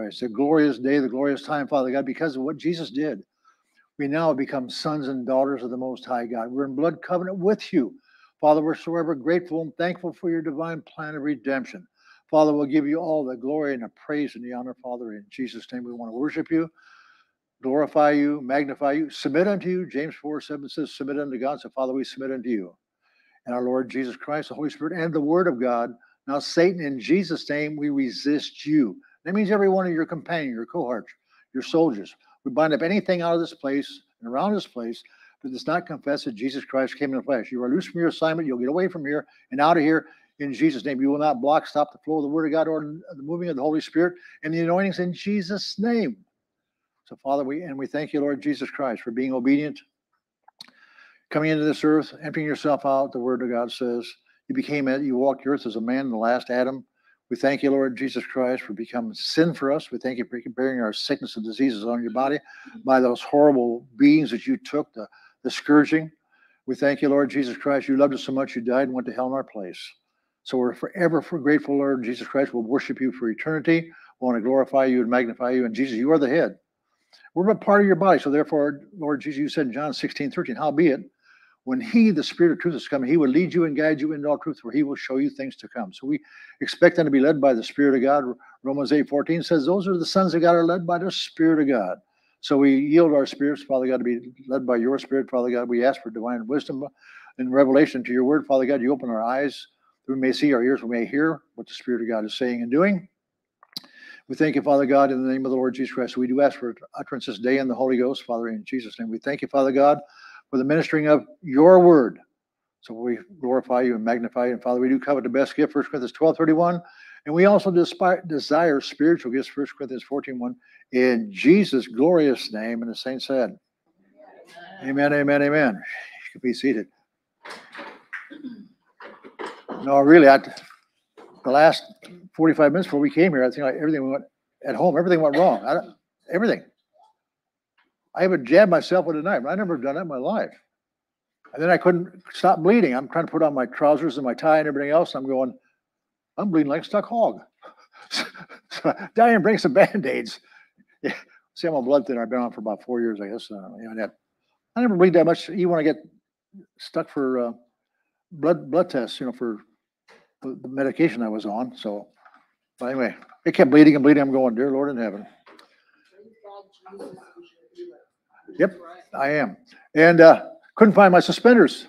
Christ. The glorious day, the glorious time, Father God, because of what Jesus did. We now become sons and daughters of the Most High God. We're in blood covenant with you. Father, we're forever grateful and thankful for your divine plan of redemption. Father, we'll give you all the glory and the praise and the honor, Father. In Jesus' name, we want to worship you, glorify you, magnify you, submit unto you. James 4 7 says, Submit unto God. So, Father, we submit unto you. And our Lord Jesus Christ, the Holy Spirit, and the Word of God. Now, Satan, in Jesus' name, we resist you. That means every one of your companions, your cohorts, your soldiers. We bind up anything out of this place and around this place that does not confess that Jesus Christ came in the flesh. You are loose from your assignment. You'll get away from here and out of here in Jesus' name. You will not block, stop the flow of the Word of God or the moving of the Holy Spirit and the anointings in Jesus' name. So, Father, we and we thank you, Lord Jesus Christ, for being obedient, coming into this earth, emptying yourself out. The Word of God says you became you walked the earth as a man, the last Adam. We thank you, Lord Jesus Christ, for becoming sin for us. We thank you for bearing our sickness and diseases on your body by those horrible beings that you took, the, the scourging. We thank you, Lord Jesus Christ. You loved us so much, you died and went to hell in our place. So we're forever for grateful, Lord Jesus Christ. We'll worship you for eternity. We want to glorify you and magnify you. And Jesus, you are the head. We're a part of your body. So therefore, Lord Jesus, you said in John 16, 13, howbeit, when he, the Spirit of truth, is coming, he will lead you and guide you into all truth, for he will show you things to come. So we expect them to be led by the Spirit of God. Romans 8 14 says, Those are the sons of God are led by the Spirit of God. So we yield our spirits, Father God, to be led by your Spirit, Father God. We ask for divine wisdom and revelation to your word, Father God. You open our eyes that we may see, our ears we may hear what the Spirit of God is saying and doing. We thank you, Father God, in the name of the Lord Jesus Christ. We do ask for utterance this day in the Holy Ghost, Father, in Jesus' name. We thank you, Father God for the ministering of your word. So we glorify you and magnify you. And Father, we do covet the best gift, 1 Corinthians 12 31. And we also desire spiritual gifts, 1 Corinthians 14 1. In Jesus' glorious name. And the saints said, Amen, amen, amen. You can be seated. No, really, I, the last 45 minutes before we came here, I think like everything went at home, everything went wrong. Everything. I even jabbed myself with a knife. I never done that in my life. And then I couldn't stop bleeding. I'm trying to put on my trousers and my tie and everything else. I'm going, I'm bleeding like a stuck hog. so Diane, bring some band-aids. Yeah. See, I'm a blood thinner. I've been on for about four years, I guess. Uh, you know, that, I never bleed that much. You want to get stuck for uh, blood blood tests, you know, for the, the medication I was on. So, but anyway, it kept bleeding and bleeding. I'm going, dear Lord in heaven. Yep, I am. And uh, couldn't find my suspenders.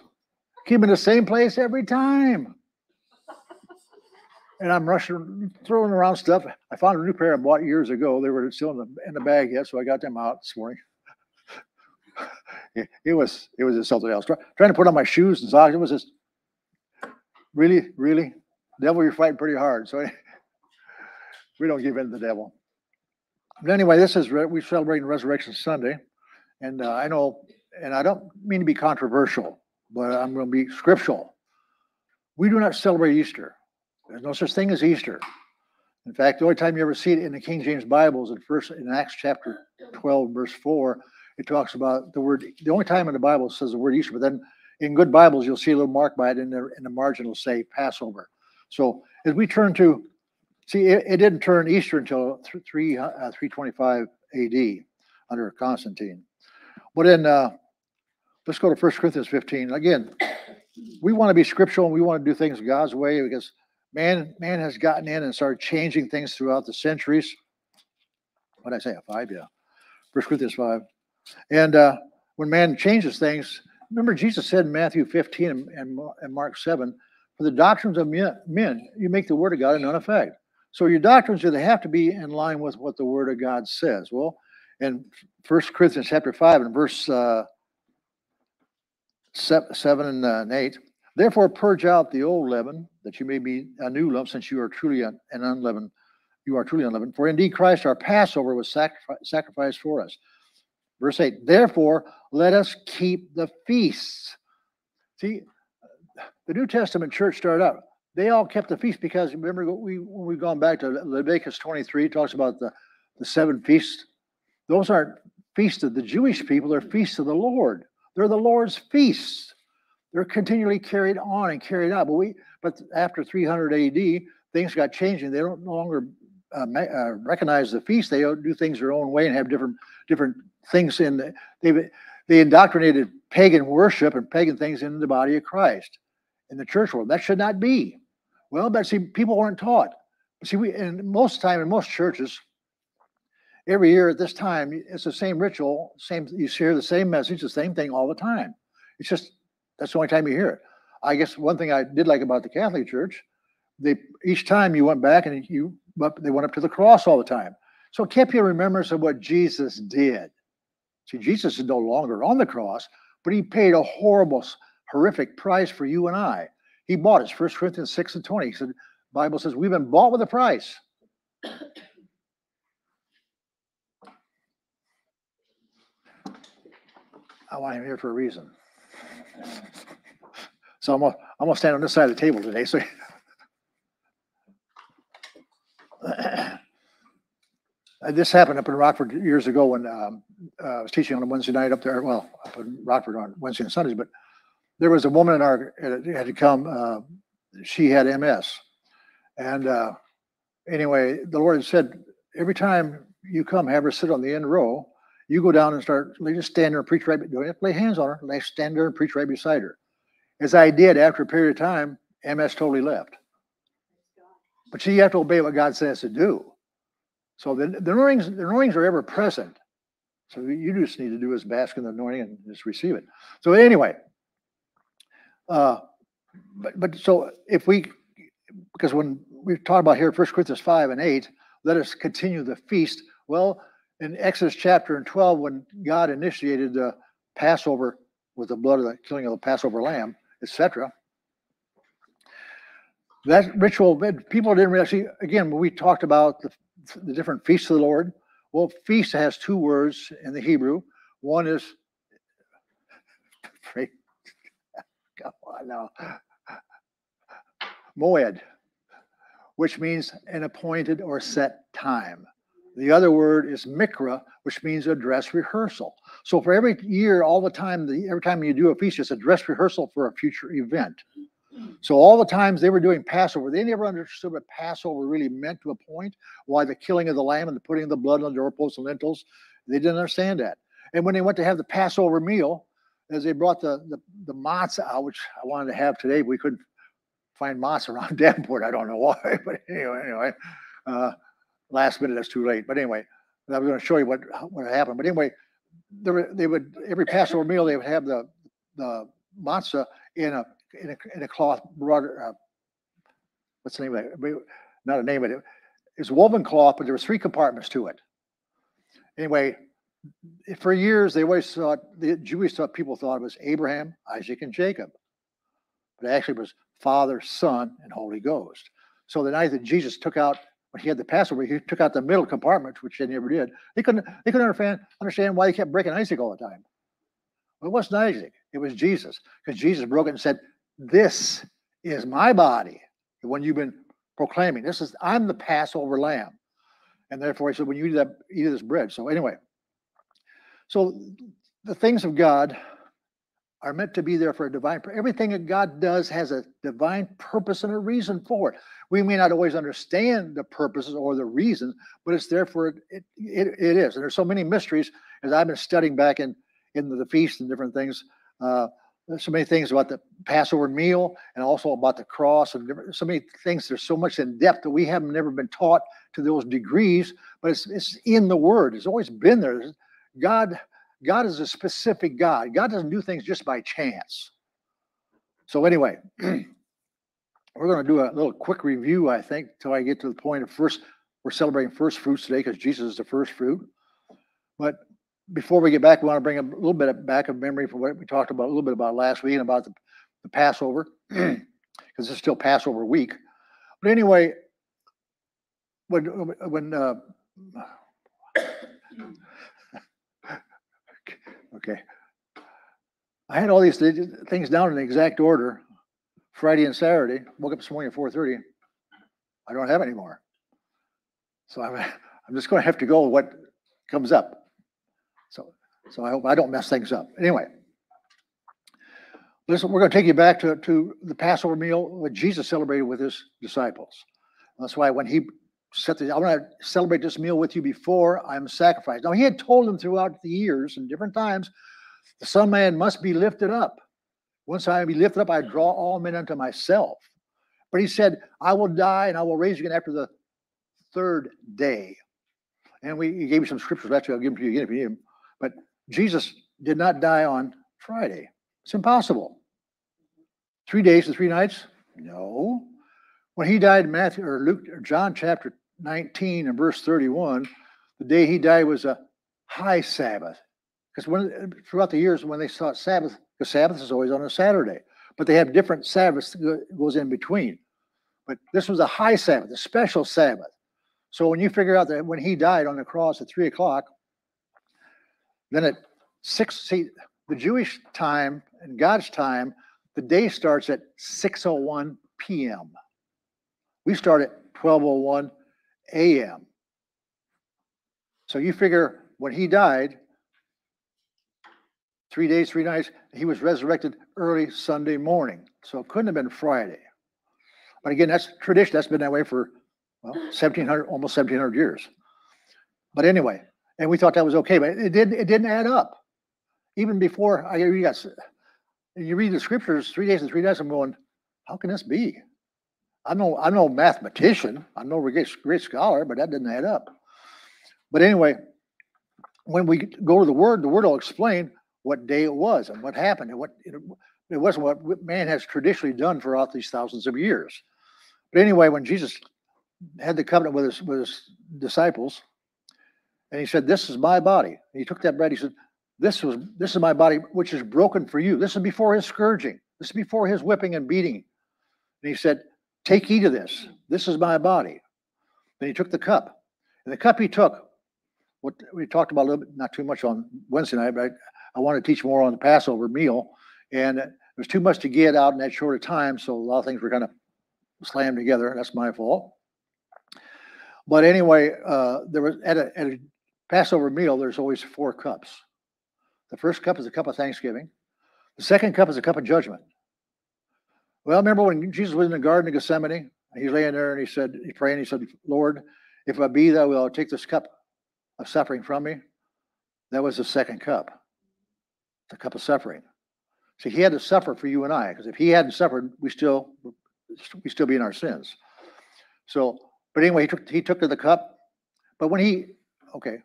Keep in the same place every time. And I'm rushing, throwing around stuff. I found a new pair I bought years ago. They were still in the, in the bag yet, so I got them out this morning. it, it, was it was something else. Try, trying to put on my shoes and socks. It was just really, really, devil, you're fighting pretty hard. So we don't give in to the devil. But anyway, this is we're celebrating Resurrection Sunday. And uh, I know, and I don't mean to be controversial, but I'm going to be scriptural. We do not celebrate Easter. There's no such thing as Easter. In fact, the only time you ever see it in the King James Bible is in first in Acts chapter 12, verse 4. It talks about the word, the only time in the Bible says the word Easter, but then in good Bibles, you'll see a little mark by it in the in the margin will say Passover. So as we turn to see, it, it didn't turn Easter until 3 uh, 325 AD under Constantine. But in uh, let's go to First Corinthians 15. Again, we want to be scriptural and we want to do things God's way because man, man has gotten in and started changing things throughout the centuries. What did I say? A five, yeah. First Corinthians 5. And uh, when man changes things, remember Jesus said in Matthew 15 and, and, Mark 7, for the doctrines of men, you make the word of God in none effect. So your doctrines do they have to be in line with what the word of God says. Well, in First Corinthians chapter 5 and verse uh, 7 and, uh, and 8. Therefore, purge out the old leaven, that you may be a new lump, since you are truly an unleavened. You are truly unleavened. For indeed, Christ our Passover was sacrifice, sacrificed for us. Verse 8. Therefore, let us keep the feasts. See, the New Testament church started out. They all kept the feast because remember we when we've gone back to Leviticus 23, talks about the, the seven feasts those aren't feasts of the Jewish people, they're feasts of the Lord. They're the Lord's feasts. They're continually carried on and carried out. But we but after 300 AD, things got changing. They don't no longer uh, uh, recognize the feast, they do things their own way and have different different things in the, they they indoctrinated pagan worship and pagan things in the body of Christ in the church world. That should not be. Well, but see, people weren't taught. See, we and most time in most churches, every year at this time, it's the same ritual, same you hear the same message, the same thing all the time. It's just that's the only time you hear it. I guess one thing I did like about the Catholic Church, they each time you went back and you but they went up to the cross all the time. So it kept you in remembrance of what Jesus did. See, Jesus is no longer on the cross, but he paid a horrible, horrific price for you and I. He bought us. 1 Corinthians 6 and 20. He said, Bible says we've been bought with a price. I want him here for a reason. So I'm gonna, I'm gonna stand on this side of the table today. So this happened up in Rockford years ago when um, uh, I was teaching on a Wednesday night up there. Well, up in Rockford on Wednesday and Sundays, but there was a woman in our had to come. Uh, she had MS, and uh, anyway, the Lord said, every time you come, have her sit on the end row. You go down and start. They just stand there and preach right. Don't have to lay hands on her. Lay stand there and preach right beside her. As I did, after a period of time, MS totally left. But see, you have to obey what God says to do. So the, the anointings, the anointings are ever present. So you just need to do is bask in the anointing and just receive it. So anyway, uh, but but so if we, because when we talk about here, First Corinthians five and eight, let us continue the feast. Well, in Exodus chapter and twelve, when God initiated the Passover with the blood of the killing of the Passover lamb, etc. That ritual, people didn't really see. Again, when we talked about the the different feasts of the Lord. Well, feast has two words in the Hebrew. One is, come on now, moed, which means an appointed or set time. The other word is mikra, which means a dress rehearsal. So for every year, all the time, the, every time you do a feast, it's a dress rehearsal for a future event. So all the times they were doing Passover, they never understood what Passover really meant to a point. Why the killing of the lamb and the putting of the blood on the doorposts and lentils. they didn't understand that. And when they went to have the Passover meal, as they brought the the, the matzah out, which I wanted to have today, we couldn't find matzah around Davenport. I don't know why, but anyway, anyway, uh, last minute that's too late. But anyway, I was going to show you what what happened. But anyway, there they would every Passover meal they would have the the matzah in a in a, in a cloth broader, uh, what's the name of it? Not a name of it. It's woven cloth, but there were three compartments to it. Anyway, for years they always thought the Jewish thought people thought it was Abraham, Isaac, and Jacob, but actually it was Father, Son, and Holy Ghost. So the night that Jesus took out when he had the Passover, he took out the middle compartment, which they never did. They couldn't they couldn't understand understand why he kept breaking Isaac all the time. Well, it wasn't Isaac; it was Jesus, because Jesus broke it and said, this is my body, the one you've been proclaiming. This is I'm the Passover lamb. And therefore he said, when you eat that eat this bread. So anyway, so the things of God are meant to be there for a divine everything that God does has a divine purpose and a reason for it. We may not always understand the purposes or the reasons, but it's there for it. It, it, it is. And there's so many mysteries as I've been studying back in in the feast and different things. Uh, so many things about the Passover meal and also about the cross and so many things. There's so much in depth that we haven't never been taught to those degrees, but it's, it's in the Word. It's always been there. God, God is a specific God. God doesn't do things just by chance. So anyway, we're going to do a little quick review, I think, till I get to the point of first. We're celebrating first fruits today because Jesus is the first fruit. But before we get back, we want to bring a little bit of back of memory for what we talked about a little bit about last week and about the, the Passover, because it's still Passover week. But anyway, when when uh, okay, I had all these things down in exact order. Friday and Saturday. Woke up this morning at four thirty. I don't have any more, so I'm I'm just going to have to go with what comes up. So, so I hope I don't mess things up. Anyway, listen, we're going to take you back to, to the Passover meal what Jesus celebrated with his disciples. That's why when he set the, I want to celebrate this meal with you before I'm sacrificed. Now, he had told them throughout the years and different times, the Son Man must be lifted up. Once I be lifted up, I draw all men unto myself. But he said, I will die and I will raise again after the third day. And we he gave you some scriptures. Actually, I'll give them to you again if you need them. But Jesus did not die on Friday. It's impossible. Three days and three nights? No. When he died, Matthew or Luke or John chapter 19 and verse 31, the day he died was a high Sabbath. Because when throughout the years when they saw Sabbath, the Sabbath is always on a Saturday, but they have different Sabbaths that goes in between. But this was a high Sabbath, a special Sabbath. So when you figure out that when he died on the cross at three o'clock, then at six, see, the Jewish time and God's time, the day starts at 6:01 p.m. We start at 12:01 a.m. So you figure when he died, three days, three nights, he was resurrected early Sunday morning. So it couldn't have been Friday. But again, that's tradition. That's been that way for well, 1700, almost 1700 years. But anyway, and we thought that was okay, but it didn't. It didn't add up. Even before I you got, you read the scriptures, three days and three nights. I'm going, how can this be? I'm no, I'm no mathematician. I'm no great, great scholar, but that didn't add up. But anyway, when we go to the Word, the Word will explain what day it was and what happened and what it, it wasn't what man has traditionally done throughout these thousands of years. But anyway, when Jesus had the covenant with his, with his disciples, and he said, "This is my body." And he took that bread. He said, "This was this is my body, which is broken for you." This is before his scourging. This is before his whipping and beating. And he said, Take heed of this. This is my body. Then he took the cup. And the cup he took, what we talked about a little bit, not too much on Wednesday night, but I, I want to teach more on the Passover meal. And it was too much to get out in that short of time. So a lot of things were kind of slammed together. That's my fault. But anyway, uh, there was at a, at a Passover meal, there's always four cups. The first cup is a cup of thanksgiving. The second cup is a cup of judgment. Well, remember when Jesus was in the Garden of Gethsemane? He's laying there and he said, he praying, he said, Lord, if I be thou will take this cup of suffering from me. That was the second cup, the cup of suffering. See, he had to suffer for you and I, because if he hadn't suffered, we still we still be in our sins. So, but anyway, he took he took to the cup. But when he okay,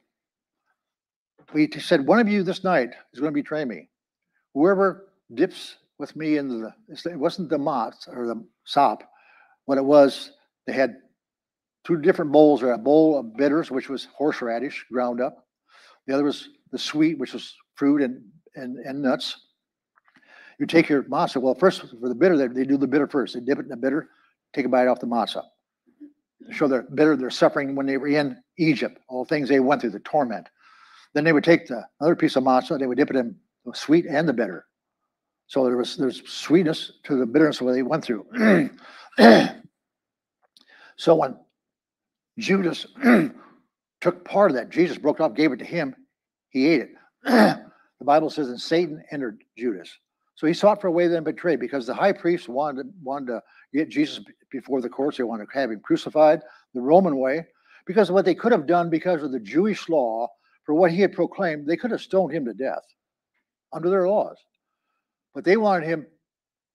he said, One of you this night is going to betray me. Whoever dips with me in the, it wasn't the mott or the sop. What it was, they had two different bowls or a bowl of bitters, which was horseradish ground up. The other was the sweet, which was fruit and, and, and nuts. You take your matzah. Well, first for the bitter, they, they do the bitter first. They dip it in the bitter, take a bite off the matzah. Show their bitter, their suffering when they were in Egypt, all the things they went through, the torment. Then they would take the other piece of matzah, they would dip it in the sweet and the bitter. So there was there's sweetness to the bitterness of what they went through. so when Judas took part of that, Jesus broke it off, gave it to him, he ate it. the Bible says, and Satan entered Judas. So he sought for a way to then betray because the high priest wanted, wanted to get Jesus before the courts. They wanted to have him crucified the Roman way because of what they could have done because of the Jewish law for what he had proclaimed. They could have stoned him to death under their laws. But they wanted him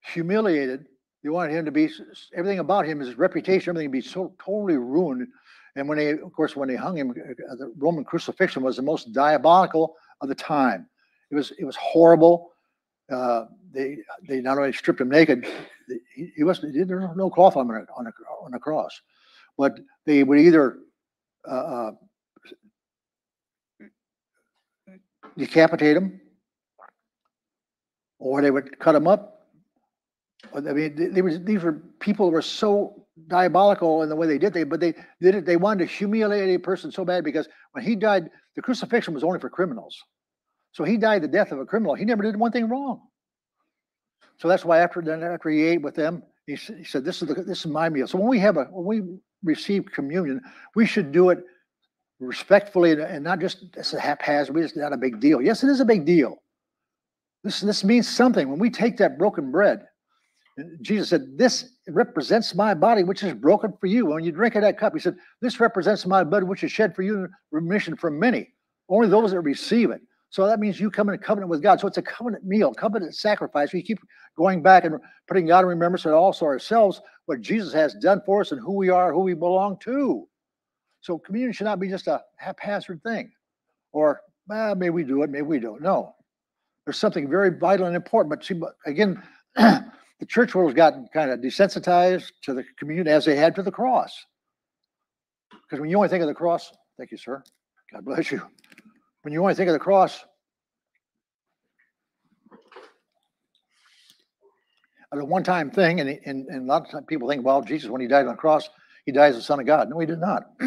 humiliated. They wanted him to be everything about him, his reputation, everything to be so totally ruined. And when they, of course, when they hung him, uh, the Roman crucifixion was the most diabolical of the time. It was it was horrible. Uh, they they not only stripped him naked, he, he wasn't there was no cloth on a, on a on a cross, but they would either uh, uh, decapitate him or they would cut them up. I mean, they, were, these were people who were so diabolical in the way they did they, but they did it. They wanted to humiliate a person so bad because when he died, the crucifixion was only for criminals. So he died the death of a criminal. He never did one thing wrong. So that's why after then, after he ate with them, he, he said, "This is the, this is my meal." So when we have a when we receive communion, we should do it respectfully and not just as a haphazard. It's not a big deal. Yes, it is a big deal. This, this means something. When we take that broken bread, Jesus said, This represents my body, which is broken for you. When you drink of that cup, he said, This represents my blood, which is shed for you in remission for many. Only those that receive it. So that means you come in a covenant with God. So it's a covenant meal, covenant sacrifice. We keep going back and putting God in remembrance and also ourselves what Jesus has done for us and who we are, who we belong to. So communion should not be just a haphazard thing or well, maybe we do it, maybe we don't. No, something very vital and important. But see, but again, the church world has gotten kind of desensitized to the communion as they had to the cross. Because when you only think of the cross, thank you, sir. God bless you. When you only think of the cross, a one-time thing, and, and, and a lot of people think, well, Jesus, when he died on the cross, he died as the Son of God. No, he did not.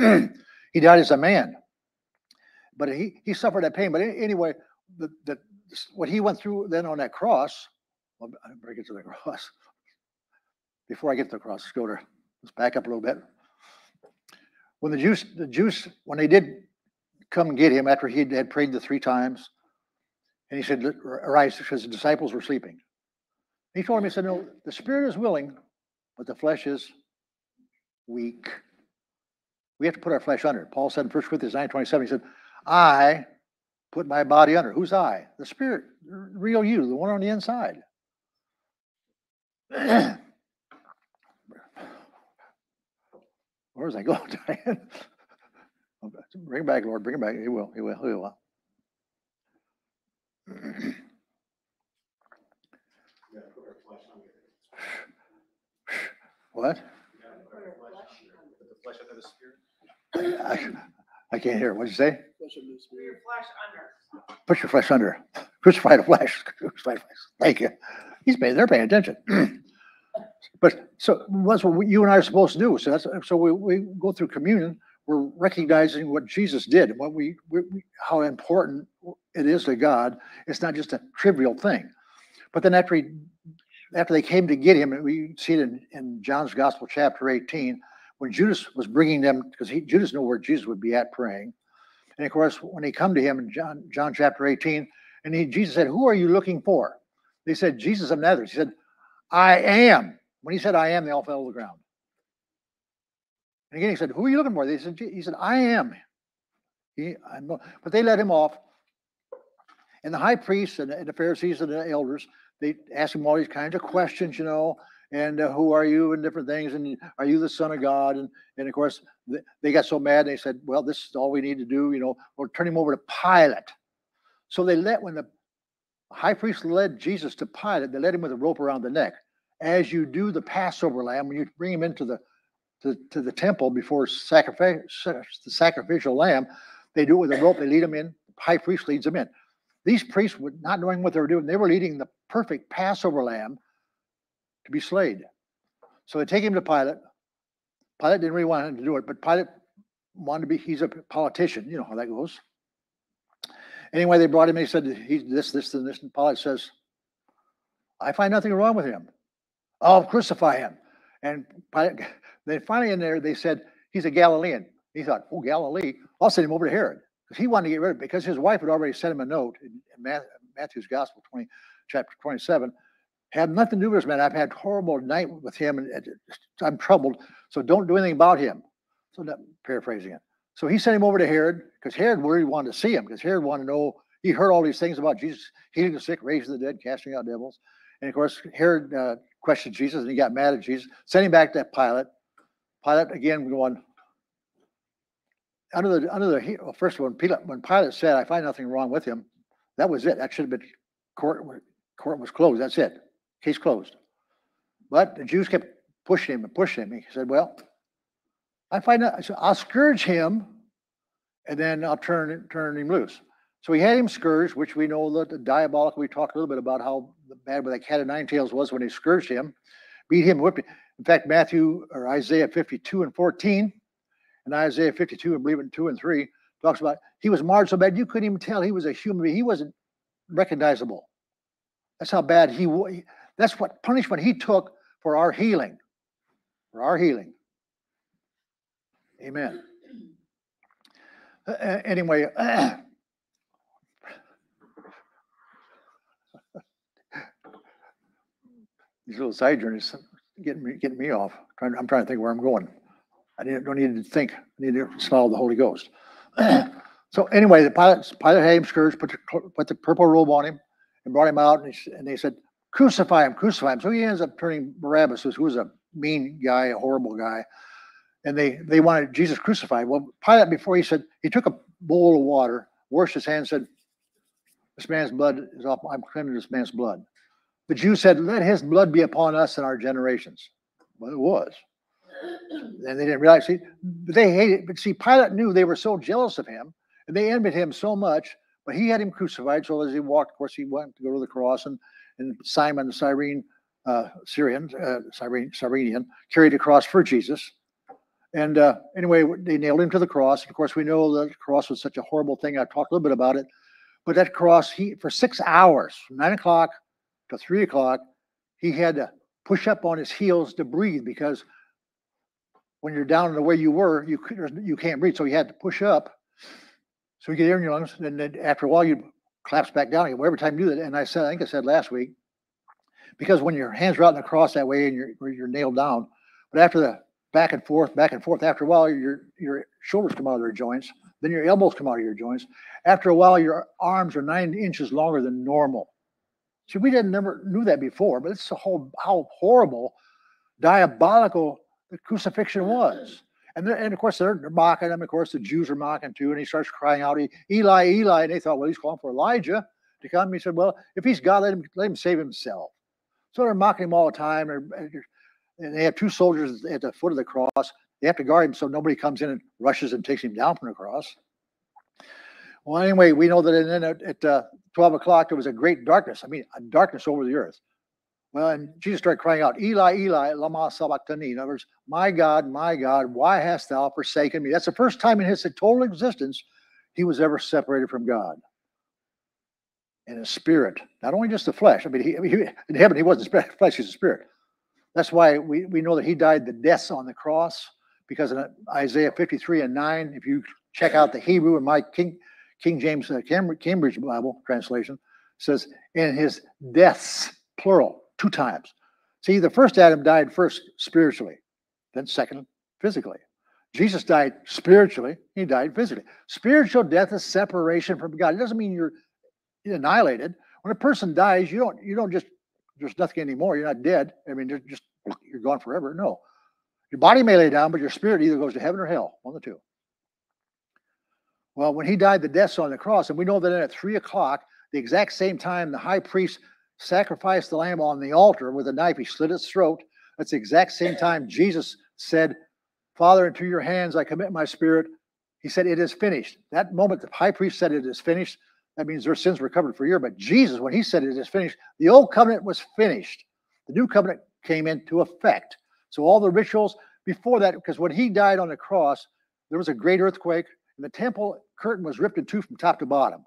he died as a man but he he suffered that pain. But anyway, the what he went through then on that cross. Well, I better get to the cross. Before I get to the cross, let's go to let's back up a little bit. When the Jews, the Jews, when they did come and get him after he had prayed the three times, and he said, "Arise," because the disciples were sleeping. He told him, he said, "No, the spirit is willing, but the flesh is weak." We have to put our flesh under. Paul said in 1 Corinthians 9 27, he said, I put my body under. Who's I? The spirit, real you, the one on the inside. Where was I going, Diane? bring it back, Lord. Bring it back. He will. He will. He will. what? I, I can't hear. What'd you say? Put your flesh under. Put your flesh under. Crucify the flesh. Crucify the flesh. Thank you. He's paying. They're paying attention. but so that's what you and I are supposed to do. So that's so we, we go through communion. We're recognizing what Jesus did and what we, we how important it is to God. It's not just a trivial thing. But then after he after they came to get him, and we see it in, in John's Gospel, chapter 18, when Judas was bringing them, because he Judas knew where Jesus would be at praying. And of course, when he come to him in John, John chapter 18, and he, Jesus said, Who are you looking for? They said, Jesus of Nazareth. He said, I am. When he said, I am, they all fell to the ground. And again, he said, Who are you looking for? They said, He said, I am. He, I'm, but they let him off. And the high priests and, and the Pharisees and the elders, they asked him all these kinds of questions, you know, and uh, who are you and different things and are you the son of god? And and of course they got so mad they said well this is all we need to do you know we'll turn him over to pilate. So they let when the high priest led jesus to pilate they led him with a rope around the neck. As you do the passover lamb when you bring him into the to, to the temple before sacrifice the sacrificial lamb they do it with a rope they lead him in the high priest leads him in. These priests were not knowing what they were doing they were leading the perfect passover lamb to be slayed. So they take him to Pilate. Pilate didn't really want him to do it, but Pilate wanted to be, he's a politician. You know how that goes. Anyway, they brought him and he said, he's this, this, and this. And Pilate says, I find nothing wrong with him. I'll crucify him. And Pilate, then finally in there, they said, he's a Galilean. He thought, oh, Galilee, I'll send him over to Herod. Because he wanted to get rid of it, because his wife had already sent him a note in, Matthew's Gospel 20, chapter 27 had nothing to do with this man. I've had horrible night with him, and I'm troubled. So don't do anything about him. So that, paraphrasing it. So he sent him over to Herod because Herod really wanted to see him because Herod wanted to know. He heard all these things about Jesus healing the sick, raising the dead, casting out devils, and of course Herod uh, questioned Jesus and he got mad at Jesus. Sent him back to Pilate. Pilate again going under the under the well, first one. Pilate, when Pilate said, "I find nothing wrong with him," that was it. That should have been court. Court was closed. That's it. Case closed. But the Jews kept pushing him and pushing him. He said, Well, I find out, so I'll scourge him and then I'll turn, turn him loose. So he had him scourged, which we know that the diabolical, we talked a little bit about how bad with that cat of nine tails was when he scourged him, beat him, whipped him. In fact, Matthew or Isaiah 52 and 14, and Isaiah 52, I believe in 2 and 3, talks about he was marred so bad you couldn't even tell he was a human being. He wasn't recognizable. That's how bad he was. That's what punishment he took for our healing. For our healing. Amen. Uh, anyway, uh, these little side journeys getting me getting me off. Trying, I'm trying to think where I'm going. I don't need to think. I need to smell the Holy Ghost. so anyway, the Pilate Pilate had him scourged, put the put the purple robe on him, and brought him out, and, he, and they said, "Crucify him, crucify him." So he ends up turning Barabbas, who was a mean guy, a horrible guy, and they they wanted Jesus crucified. Well, Pilate before he said he took a bowl of water, washed his hands, said, "This man's blood is off. I'm cleansing this man's blood." The Jews said, "Let his blood be upon us and our generations." Well, it was, and they didn't realize. See, they hated. But see, Pilate knew they were so jealous of him, and they envied him so much. But he had him crucified. So as he walked, of course, he went to go to the cross, and and Simon the Cyrene, uh, Syrian, uh, Cyrene, Cyrenian, carried the cross for Jesus. And uh, anyway, they nailed him to the cross. Of course, we know that the cross was such a horrible thing. I talked a little bit about it. But that cross, he for six hours, from nine o'clock to three o'clock, he had to push up on his heels to breathe because when you're down in the way you were, you you can't breathe. So he had to push up. So you get air in your lungs, and then after a while, you collapse back down again. Well, every time you do that, and I said, I think I said last week, because when your hands are out in the cross that way and you're you're nailed down, but after the back and forth, back and forth, after a while, your your shoulders come out of their joints, then your elbows come out of your joints. After a while, your arms are nine inches longer than normal. See, we didn't never knew that before, but it's a whole how horrible, diabolical the crucifixion was. And, and of course, they're, they're mocking him. Of course, the Jews are mocking too. And he starts crying out, "E- Eli, Eli. And they thought, well, he's calling for Elijah to come. He said, well, if he's God, let him, let him save himself. So they're mocking him all the time. And, they have two soldiers at the foot of the cross. They have to guard him so nobody comes in and rushes and takes him down from the cross. Well, anyway, we know that then at, at uh, 12 o'clock, there was a great darkness. I mean, a darkness over the earth. Well, and Jesus started crying out, Eli, Eli, lama sabachthani. In other words, my God, my God, why hast thou forsaken me? That's the first time in his total existence he was ever separated from God. In his spirit, not only just the flesh. I mean, he, he in heaven he wasn't flesh; he's a spirit. That's why we, we know that he died the deaths on the cross because in Isaiah 53 and 9, if you check out the Hebrew in my King King James uh, Cambridge Bible translation, says in his deaths, plural, two times. See, the first Adam died first spiritually, then second physically. Jesus died spiritually, he died physically. Spiritual death is separation from God. It doesn't mean you're annihilated. When a person dies, you don't you don't just there's nothing anymore. You're not dead. I mean, you're just you're gone forever. No. Your body may lay down, but your spirit either goes to heaven or hell, one of the two. Well, when he died the deaths on the cross, and we know that at three o'clock, the exact same time the high priest sacrificed the lamb on the altar with a knife, he slit its throat. That's the exact same time Jesus said, Father, into your hands I commit my spirit. He said, It is finished. That moment the high priest said it is finished, that means their sins were covered for a year. But Jesus, when he said it is finished, the old covenant was finished. The new covenant came into effect. So all the rituals before that, because when he died on the cross, there was a great earthquake, and the temple curtain was ripped in two from top to bottom.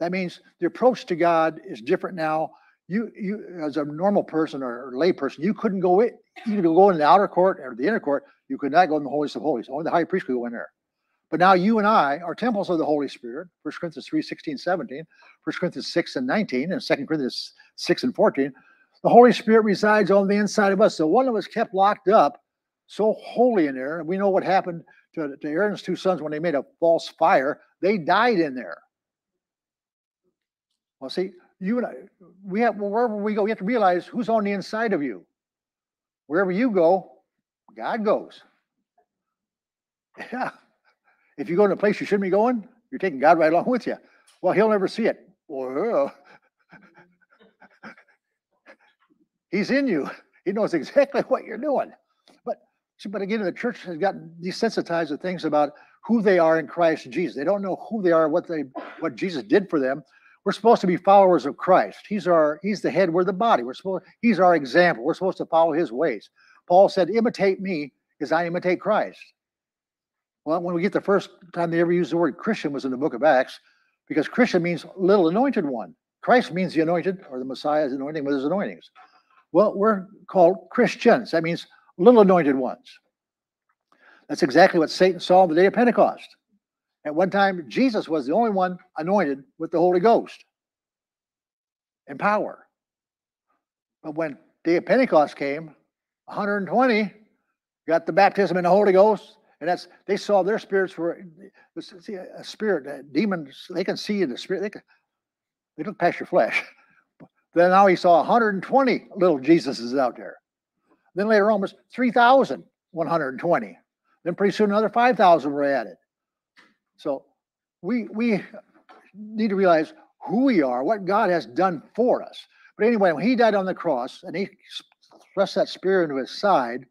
That means the approach to God is different now. You, you as a normal person or, lay person, you couldn't go in, you could go in the outer court or the inner court. You could not go in the holiest of holies. Only the high priest could go in there. But now you and I are temples of the Holy Spirit. 1 Corinthians 3, 16, 17, 1 Corinthians 6 and 19, and 2 Corinthians 6 and 14. The Holy Spirit resides on the inside of us. So one of us kept locked up, so holy in there. And we know what happened to, to Aaron's two sons when they made a false fire. They died in there. Well, see, you and I, we have wherever we go, you have to realize who's on the inside of you. Wherever you go, God goes. Yeah. If you go to a place you shouldn't be going, you're taking God right along with you. Well, he'll never see it. Well, he's in you. He knows exactly what you're doing. But but again, the church has gotten desensitized to things about who they are in Christ Jesus. They don't know who they are, what they what Jesus did for them. We're supposed to be followers of Christ. He's our he's the head, we're the body. We're supposed he's our example. We're supposed to follow his ways. Paul said, imitate me as I imitate Christ. Well, when we get the first time they ever used the word Christian was in the book of Acts, because Christian means little anointed one. Christ means the anointed or the Messiah's anointing with his anointings. Well, we're called Christians. That means little anointed ones. That's exactly what Satan saw on the day of Pentecost. At one time, Jesus was the only one anointed with the Holy Ghost and power. But when day of Pentecost came, 120 got the baptism in the Holy Ghost, and that's they saw their spirits were see a spirit, a demons. They can see in the spirit. They can they look past your flesh. Then now he saw 120 little Jesuses out there. Then later on was 3,120. Then pretty soon another 5,000 were added. So we we need to realize who we are, what God has done for us. But anyway, when he died on the cross and he thrust that spear into his side,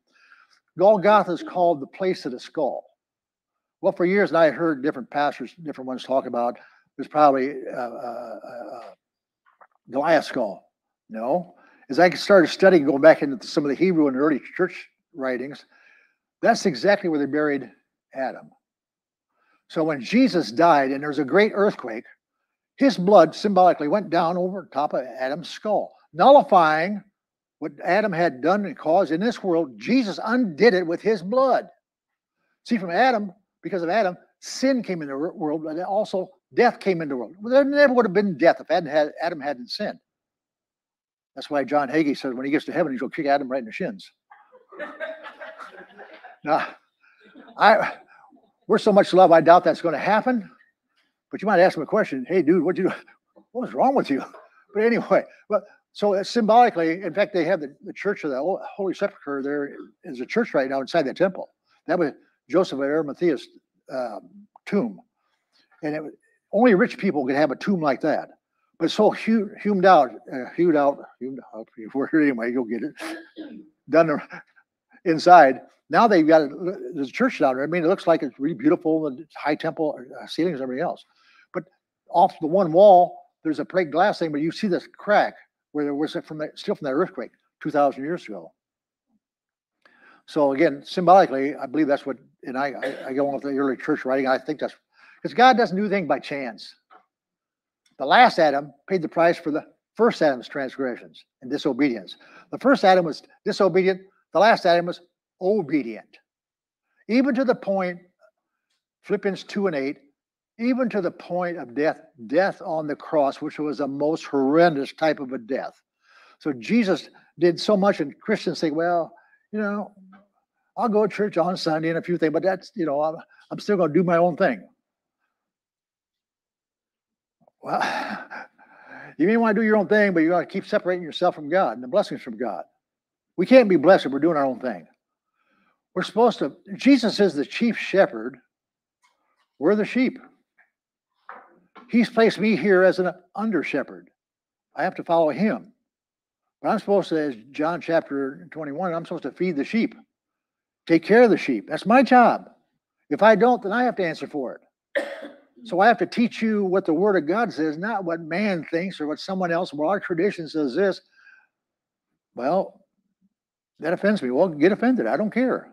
Golgotha is called the place of the skull. Well, for years, and I heard different pastors, different ones talk about there's probably uh, uh, uh, Goliath skull. No. As I started studying, going back into some of the Hebrew and early church writings, that's exactly where they buried Adam. So when Jesus died and there was a great earthquake, his blood symbolically went down over top of Adam's skull, nullifying what Adam had done and caused in this world. Jesus undid it with his blood. See, from Adam, because of Adam, sin came into the world, but also death came into the world. There never would have been death if Adam, had, Adam hadn't sinned. That's why John Hagee says when he gets to heaven, he's going to kick Adam right in the shins. now, I we're so much love, I doubt that's going to happen. But you might ask him a question. Hey, dude, what you do? What was wrong with you? But anyway, but so symbolically, in fact, they have the, the Church of the Holy Sepulchre. There is a church right now inside that temple. That was Joseph of Arimathea's um, tomb, and it, only rich people could have a tomb like that. But it's so hu- humed out, uh, hewed out, humed out. If we're here anyway, you'll get it done inside. Now they've got a church down there. I mean, it looks like it's really beautiful and high temple uh, ceilings and everything else But off the one wall, there's a plate glass thing, but you see this crack where there was from that, still from that earthquake 2,000 years ago. So again, symbolically, I believe that's what, and I, I, I go on with the early church writing. I think that's because God doesn't do anything by chance. The last Adam paid the price for the first Adam's transgressions and disobedience. The first Adam was disobedient. The last Adam was obedient. Even to the point, Philippians 2 and 8, even to the point of death, death on the cross, which was a most horrendous type of a death. So Jesus did so much, and Christians think, well, you know, I'll go to church on Sunday and a few things, but that's, you know, I'm, I'm still going to do my own thing. Well, you may want to do your own thing, but you got to keep separating yourself from God and the blessings from God. We can't be blessed if we're doing our own thing. We're supposed to, Jesus is the chief shepherd. We're the sheep. He's placed me here as an under shepherd. I have to follow him. But I'm supposed to, as John chapter 21, I'm supposed to feed the sheep, take care of the sheep. That's my job. If I don't, then I have to answer for it. So I have to teach you what the Word of God says, not what man thinks or what someone else. Well, our tradition says this. Well, that offends me. Well, get offended. I don't care.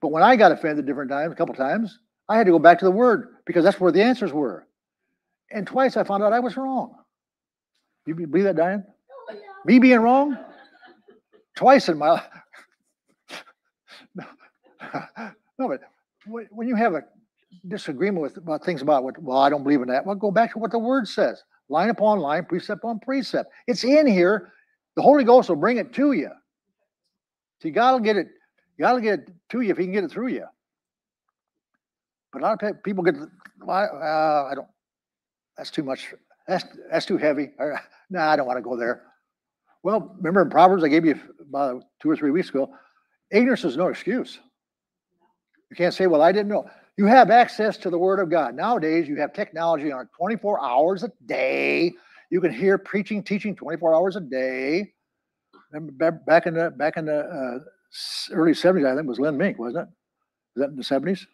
But when I got offended different times, a couple times, I had to go back to the Word because that's where the answers were. And twice I found out I was wrong. You believe that, Diane? Oh, yeah. Me being wrong? Twice in my life. no, no, but when you have a disagreement with about things about what, well, I don't believe in that. Well, go back to what the word says line upon line, precept upon precept. It's in here. The Holy Ghost will bring it to you. See, God will get it, God will get it to you if He can get it through you. But a lot of people get, uh, I don't, that's too much. That's that's too heavy. No, nah, I don't want to go there. Well, remember in Proverbs I gave you about two or three weeks ago, ignorance is no excuse. You can't say, well, I didn't know. You have access to the Word of God. Nowadays, you have technology on 24 hours a day. You can hear preaching, teaching 24 hours a day. Back in the back in the uh, early 70s, I think it was Lynn Mink, wasn't it? Was that in the 70s?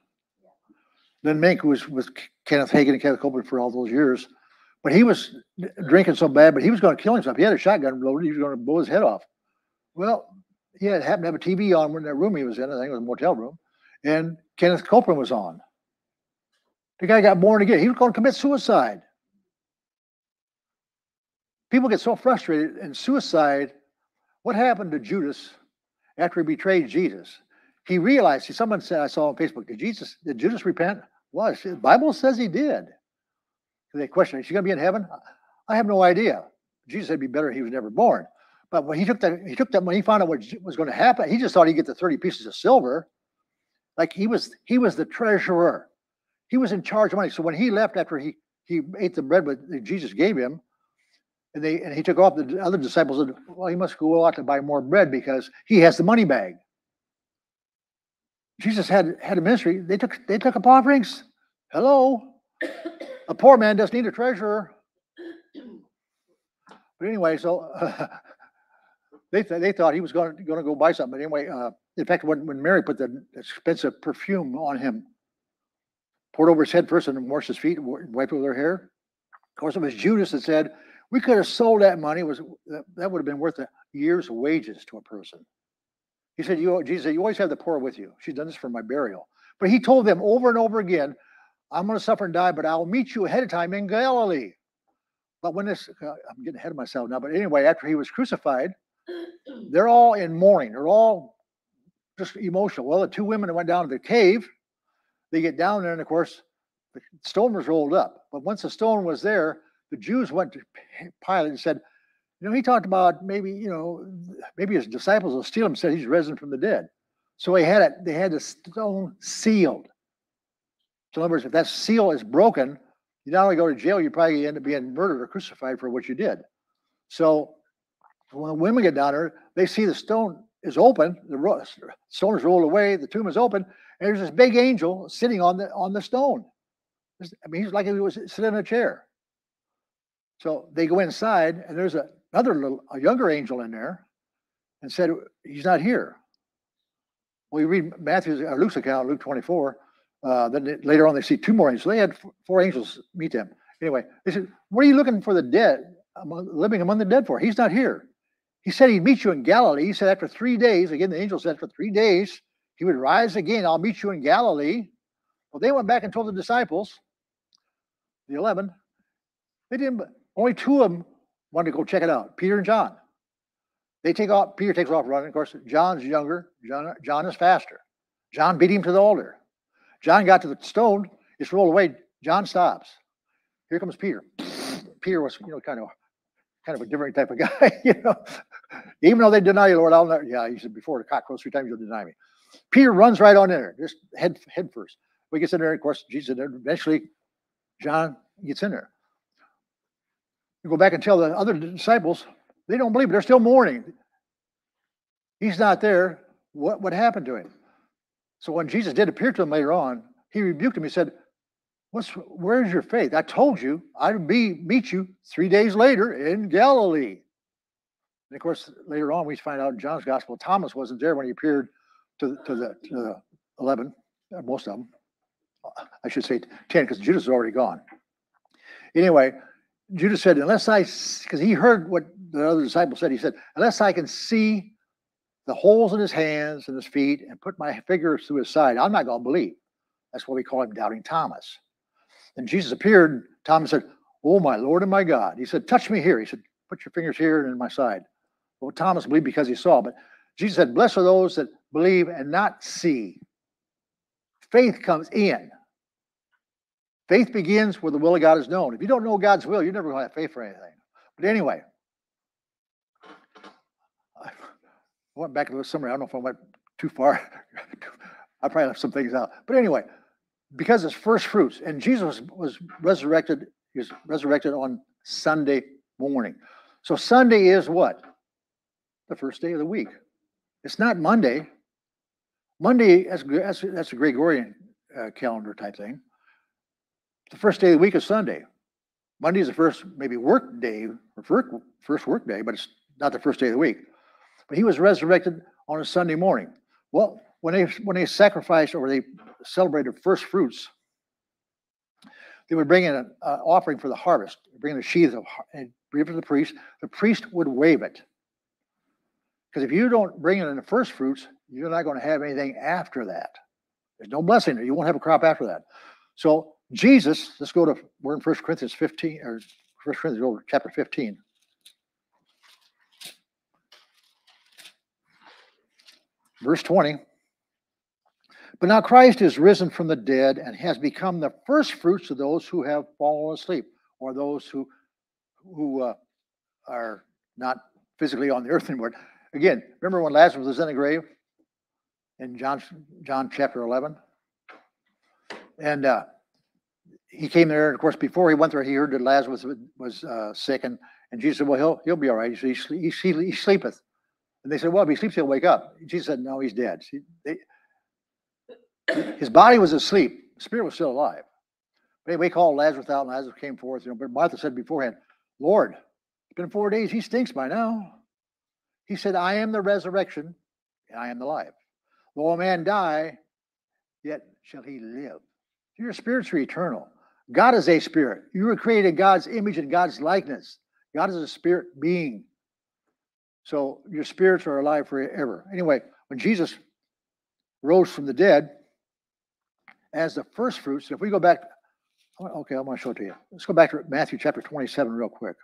Lynn Mink was with Kenneth Hagin and Kenneth Copeland for all those years. But he was drinking so bad, but he was going to kill himself. He had a shotgun loaded. He was going to blow his head off. Well, he had happened to have a TV on in that room he was in. I think it was a motel room. And Kenneth Copeland was on. The guy got born again. He was going to commit suicide. People get so frustrated and suicide. What happened to Judas after he betrayed Jesus? He realized, someone said, I saw on Facebook, did Jesus, did Judas repent? Was. The Bible says he did. They question, is he going to be in heaven? I have no idea. Jesus said it'd be better he was never born. But when he took that, he took that when he found out what was going to happen, he just thought he'd get the 30 pieces of silver. Like he was, he was the treasurer. He was in charge of money. So when he left after he he ate the bread that Jesus gave him, and they and he took off, the other disciples said, Well, he must go out to buy more bread because he has the money bag. Jesus had had a ministry. They took they took up offerings. Hello. A poor man doesn't need a treasurer. But anyway, so uh, they th- they thought he was going to go buy something. But anyway, uh, in fact, when when Mary put the expensive perfume on him, poured over his head first and washed his feet, wiped over her hair. Of course, it was Judas that said, "We could have sold that money. Was that would have been worth a year's wages to a person." He said, "You, Jesus, said, you always have the poor with you. She's done this for my burial." But he told them over and over again, "I'm going to suffer and die, but I'll meet you ahead of time in Galilee." But when this, uh, I'm getting ahead of myself now. But anyway, after he was crucified, they're all in mourning. They're all just emotional. Well, the two women went down to the cave, they get down there, and of course, the stone was rolled up. But once the stone was there, the Jews went to Pilate and said, you know, he talked about maybe, you know, maybe his disciples will steal him, said he's risen from the dead. So he had it, they had the stone sealed. So in other words, if that seal is broken, you not only go to jail, you probably end up being murdered or crucified for what you did. So when the women get down there, they see the stone is open, the stone is rolled away, the tomb is open, and there's this big angel sitting on the on the stone. I mean, he's like he was sitting in a chair. So they go inside, and there's a, another little, a younger angel in there, and said, "He's not here." Well, you read Matthew's or Luke's account, Luke 24. Uh, then later on, they see two more angels. They had four angels meet them. Anyway, they said, "What are you looking for the dead, among, living among the dead for? He's not here." He said he'd meet you in Galilee. He said after three days, again, the angel said for three days, he would rise again. I'll meet you in Galilee. Well, they went back and told the disciples, the 11, they didn't, only two of them wanted to go check it out Peter and John. They take off, Peter takes off running. Of course, John's younger, John, John is faster. John beat him to the altar. John got to the stone, it's rolled away. John stops. Here comes Peter. Peter was, you know, kind of kind of a different type of guy, you know. Even though they deny you, Lord, I'll never. Yeah, he said, before the cock crows three times, you'll deny me. Peter runs right on in there, just head head first. We gets in there, of course, Jesus. Eventually, John gets in there. Go back and tell the other disciples, they don't believe, they're still mourning. He's not there. What, what happened to him? So when Jesus did appear to him later on, he rebuked him. He said, What's where's your faith? I told you I'd be meet you three days later in Galilee. And of course, later on we find out in John's gospel, Thomas wasn't there when he appeared to, to the to the eleven, uh, most of them. I should say ten, because Judas is already gone. Anyway, Judas said, unless I, because he heard what the other disciple said, he said, unless I can see the holes in his hands and his feet and put my fingers through his side, I'm not going to believe. That's why we call him Doubting Thomas. And Jesus appeared. Thomas said, Oh, my Lord and my God. He said, Touch me here. He said, Put your fingers here and in my side. Well, Thomas believed because he saw. But Jesus said, Blessed are those that believe and not see. Faith comes in. Faith begins where the will of God is known. If you don't know God's will, you're never going to have faith for anything. But anyway, I went back to the summary. I don't know if I went too far. I probably left some things out. But anyway, because it's first fruits. And Jesus was resurrected, he was resurrected on Sunday morning. So Sunday is what? The first day of the week. It's not Monday. Monday, that's, that's, that's a Gregorian uh, calendar type thing. The first day of the week is Sunday. Monday is the first maybe work day or first, first work day, but it's not the first day of the week. But he was resurrected on a Sunday morning. Well, when they when they sacrificed or they celebrated first fruits, they would bring in an uh, offering for the harvest, bring in a sheath of and bring it to the priest. The priest would wave it. Because if you don't bring it in the first fruits, you're not going to have anything after that. There's no blessing. There. You won't have a crop after that. So Jesus, let's go to we're in 1 Corinthians 15 or 1 Corinthians chapter 15. Verse 20. But now Christ is risen from the dead and has become the first fruits of those who have fallen asleep, or those who who uh, are not physically on the earth anymore. Again, remember when Lazarus was in the grave in John John chapter 11? And uh, he came there, and of course, before he went there, he heard that Lazarus was, uh, sick, and, and Jesus said, Well, he'll, he'll be all right. He, he, he, he sleepeth. And they said, Well, if he sleeps, he'll wake up. Jesus said, No, he's dead. See, they, his body was asleep, spirit was still alive. But anyway, we called Lazarus out, and Lazarus came forth. You know, but Martha said beforehand, Lord, it's been four days. He stinks by now. He said, I am the resurrection, and I am the life. Though a man die, yet shall he live. Your spirits are eternal. God is a spirit. You were created in God's image and God's likeness. God is a spirit being. So your spirits are alive forever. Anyway, when Jesus rose from the dead as the first fruits, if we go back, okay, I'm going to show it to you. Let's go back to Matthew chapter 27 real quick.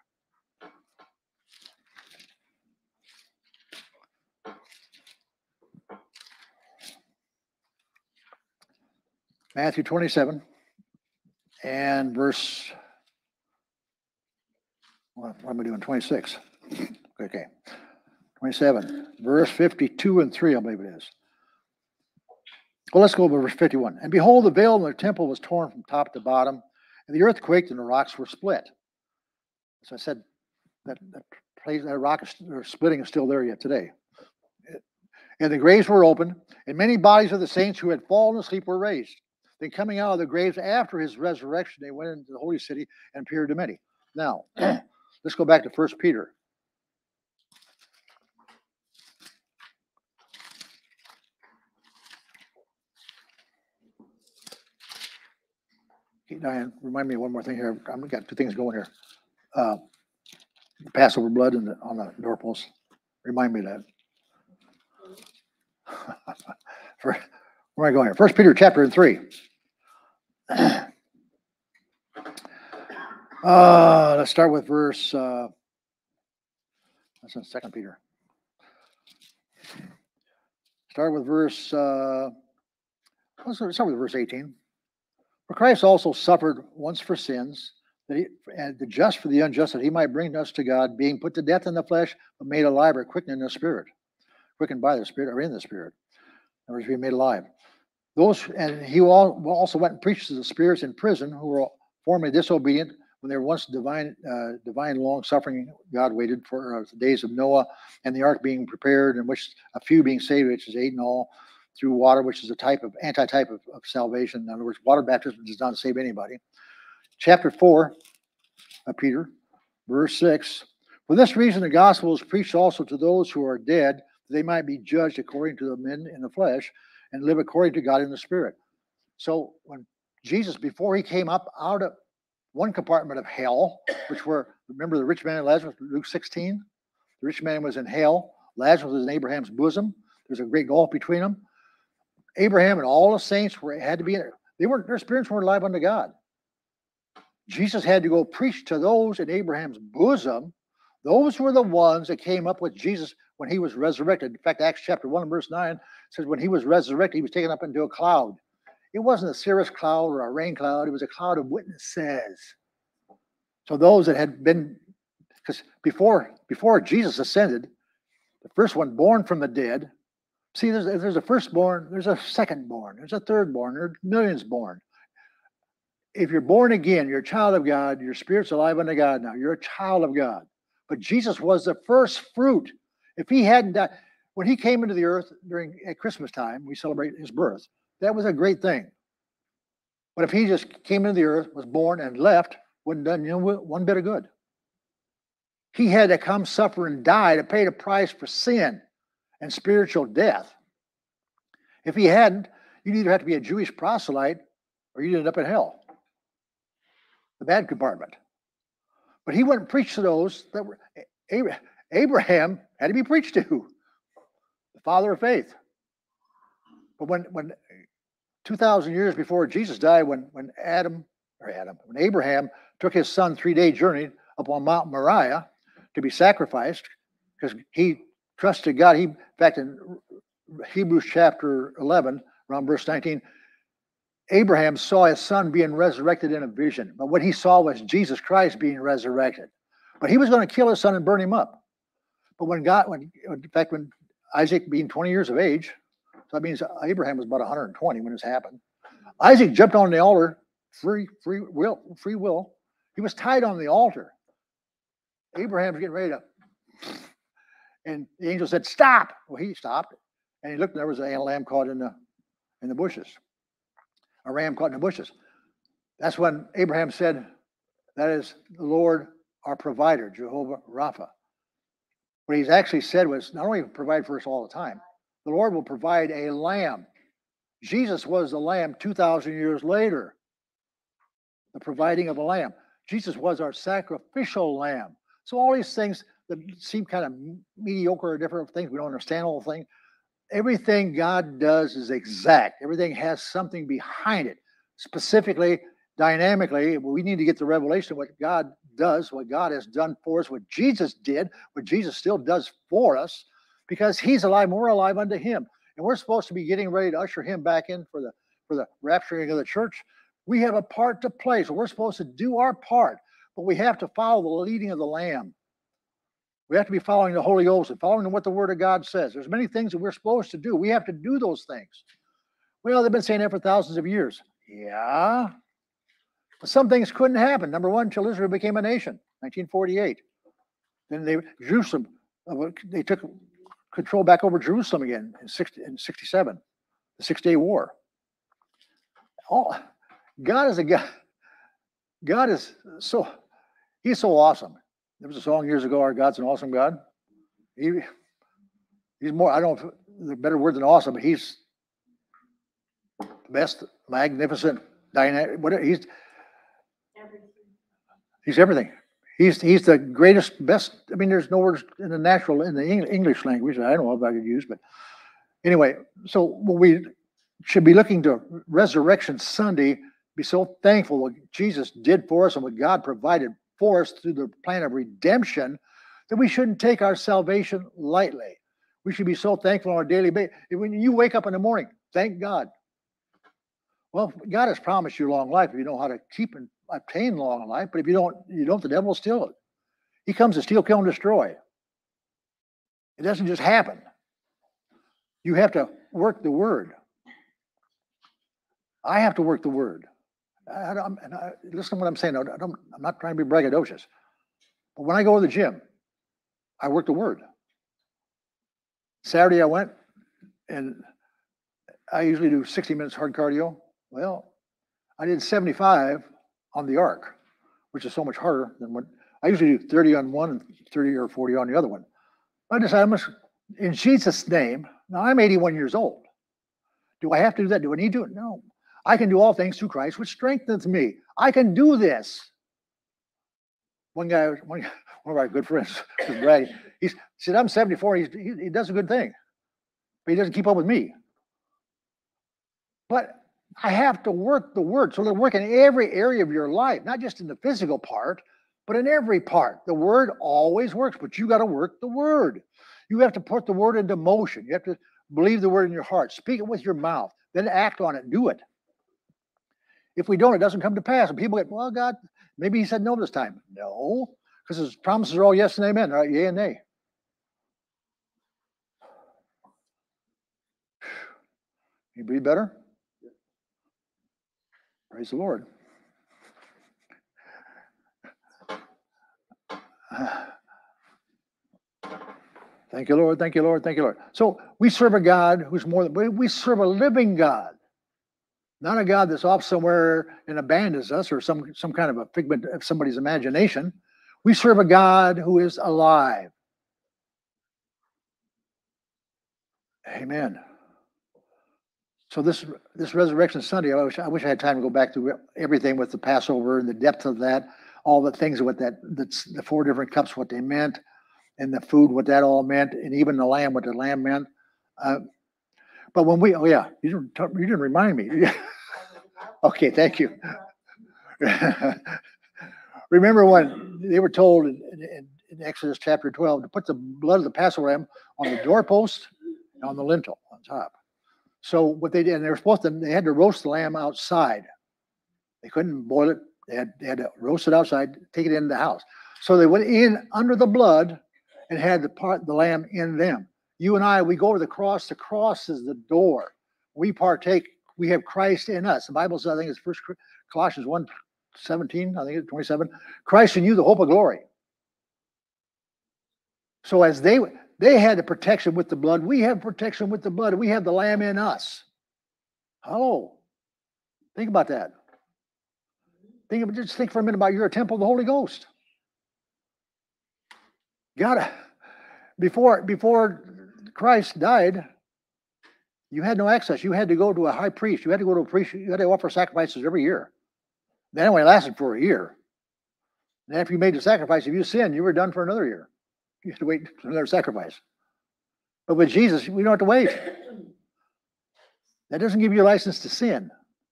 Matthew 27 and verse, what, am I doing? 26. Okay. 27, verse 52 and 3, I believe it is. Well, let's go over verse 51. And behold, the veil in the temple was torn from top to bottom, and the earth quaked, and the rocks were split. As I said, that, that place, that rock is, or splitting is still there yet today. And the graves were opened, and many bodies of the saints who had fallen asleep were raised. Then coming out of the graves after his resurrection, they went into the holy city and appeared to many. Now, let's go back to First Peter. Diane, remind me one more thing here. I've got two things going here. Uh, Passover blood the, on the doorpost. Remind me of that. where am I going here? First Peter chapter three. Uh, let's start with verse. Uh, that's in Second Peter. Start with verse. Uh, let's start with verse eighteen. For Christ also suffered once for sins, that he, and the just for the unjust, that he might bring us to God, being put to death in the flesh, but made alive or quickened in the spirit, quickened by the spirit or in the spirit. Other words, being made alive. Those and he also went and preached to the spirits in prison who were formerly disobedient when they were once divine, uh, divine long suffering. God waited for uh, the days of Noah and the ark being prepared, in which a few being saved, which is eight in all, through water, which is a type of anti-type of, of salvation. In other words, water baptism does not save anybody. Chapter four of Peter, verse six. For this reason, the gospel is preached also to those who are dead, that they might be judged according to the men in the flesh and live according to God in the Spirit. So when Jesus, before he came up out of one compartment of hell, which were, remember the rich man and Lazarus, Luke 16? The rich man was in hell. Lazarus was in Abraham's bosom. There's a great gulf between them. Abraham and all the saints were had to be in They weren't their spirits weren't alive unto God. Jesus had to go preach to those in Abraham's bosom. Those were the ones that came up with Jesus when he was resurrected. In fact, Acts chapter 1 verse 9 says when he was resurrected, he was taken up into a cloud. It wasn't a cirrus cloud or a rain cloud, it was a cloud of witnesses. So those that had been because before before Jesus ascended, the first one born from the dead. See, there's there's a firstborn, there's a secondborn, there's a thirdborn, there's millions born. If you're born again, you're a child of God, your spirit's alive unto God now. You're a child of God. But Jesus was the first fruit. If he hadn't died, when he came into the earth during at Christmas time, we celebrate his birth. That was a great thing. But if he just came into the earth, was born, and left, wouldn't done you know one bit of good. He had to come, suffer, and die to pay the price for sin and spiritual death. If he hadn't, you'd either have to be a Jewish proselyte or you'd end up in hell, the bad compartment. But he wouldn't preach to those that were Abraham had to be preached to the father of faith. But when when 2,000 years before Jesus died, when when Adam or Adam, when Abraham took his son three-day journey up on Mount Moriah to be sacrificed, because he trusted God. He, in fact, in Hebrews chapter 11, around verse 19, Abraham saw his son being resurrected in a vision, but what he saw was Jesus Christ being resurrected. But he was going to kill his son and burn him up. But when God, when in fact, when Isaac being 20 years of age, so that means Abraham was about 120 when this happened. Isaac jumped on the altar, free, free will, free will. He was tied on the altar. Abraham's getting ready to, and the angel said, "Stop!" Well, he stopped, and he looked, and there was a lamb caught in the in the bushes, a ram caught in the bushes. That's when Abraham said, "That is the Lord our provider, Jehovah Rapha." What he's actually said was, not only provide for us all the time, the Lord will provide a lamb. Jesus was the lamb 2,000 years later, the providing of a lamb. Jesus was our sacrificial lamb. So all these things that seem kind of mediocre or different things, we don't understand all the thing. Everything God does is exact. Everything has something behind it. Specifically, dynamically, we need to get the revelation of what God does, what God has done for us, what Jesus did, what Jesus still does for us, because He's alive and we're alive unto Him. And we're supposed to be getting ready to usher Him back in for the for the rapturing of the church. We have a part to play, so we're supposed to do our part, but we have to follow the leading of the Lamb. We have to be following the Holy Ghost and following what the Word of God says. There's many things that we're supposed to do. We have to do those things. Well, they've been saying that for thousands of years. Yeah. But some things couldn't happen. Number one, until Israel became a nation, 1948. Then they Jerusalem, uh, they took control back over Jerusalem again in, 60, in 67, the Six Day War. Oh, God is a God. God is so, He's so awesome. There was a song years ago, Our God's an Awesome God. He, he's more, I don't know the better word than awesome, but He's the best, magnificent, dynamic, whatever. He's, everything. He's everything. He's he's the greatest, best. I mean, there's no words in the natural in the English language. I don't know if I could use, but anyway. So we should be looking to Resurrection Sunday. Be so thankful what Jesus did for us and what God provided for us through the plan of redemption that we shouldn't take our salvation lightly. We should be so thankful on a daily basis. When you wake up in the morning, thank God. Well, God has promised you long life if you know how to keep and obtain long life, but if you don't, you don't, the devil will steal it. He comes to steal, kill, and destroy. It doesn't just happen. You have to work the word. I have to work the word. I, and I, listen to what I'm saying. I am not trying to be braggadocious. But when I go to the gym, I work the word. Saturday I went and I usually do 60 minutes hard cardio. Well, I did 75 on the arc, which is so much harder than what I usually do 30 on one and 30 or 40 on the other one. I decided I must, in Jesus' name, now I'm 81 years old. Do I have to do that? Do I need to? No. I can do all things through Christ, which strengthens me. I can do this. One guy, one, one of our good friends bragging. He said, I'm 74. He's, he, he does a good thing, but he doesn't keep up with me. But I have to work the word. So they work in every area of your life, not just in the physical part, but in every part. The word always works, but you got to work the word. You have to put the word into motion. You have to believe the word in your heart, speak it with your mouth, then act on it, do it. If we don't, it doesn't come to pass. And people get, well, God, maybe he said no this time. No, because his promises are all yes and amen, right? Yea and nay. You breathe better? Praise the Lord. Thank you, Lord. Thank you, Lord. Thank you, Lord. So we serve a God who's more than we serve a living God, not a God that's off somewhere and abandons us or some some kind of a figment of somebody's imagination. We serve a God who is alive. Amen. So this this Resurrection Sunday, I wish I wish I had time to go back through everything with the Passover and the depth of that, all the things with that, that's the four different cups, what they meant, and the food, what that all meant, and even the lamb, what the lamb meant. Uh, but when we, oh yeah, you didn't you didn't remind me. okay, thank you. Remember when they were told in, in, in, Exodus chapter 12 to put the blood of the Passover lamb on the doorpost and on the lintel on top. So what they did, and they were supposed to, they had to roast the lamb outside. They couldn't boil it. They had, they had to roast it outside, take it into the house. So they went in under the blood and had the part the lamb in them. You and I, we go to the cross. The cross is the door. We partake. We have Christ in us. The Bible says, I think it's First Colossians 1, 17, I think it's 27. Christ in you, the hope of glory. So as they they had the protection with the blood, we have protection with the blood. We have the lamb in us. Hello. Think about that. Think just think for a minute about you're a temple of the Holy Ghost. Gotta before before Christ died, you had no access. You had to go to a high priest. You had to go to a priest. You had to offer sacrifices every year. That only lasted for a year. And after you made the sacrifice, if you sinned, you were done for another year. You had to wait for another sacrifice. But with Jesus, we don't have to wait. That doesn't give you a license to sin.